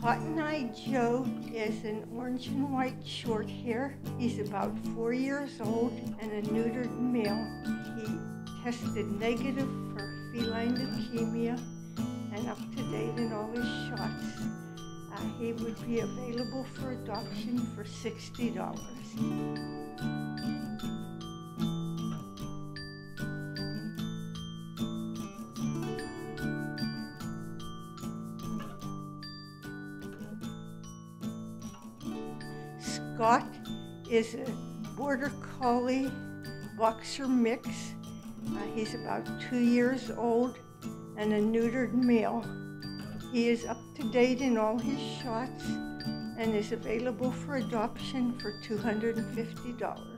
Cotton Eye Joe is an orange and white short hair. He's about four years old and a neutered male. He tested negative for feline leukemia and up to date in all his shots. Uh, he would be available for adoption for $60. Scott is a border collie boxer mix. Uh, he's about two years old and a neutered male. He is up to date in all his shots and is available for adoption for $250.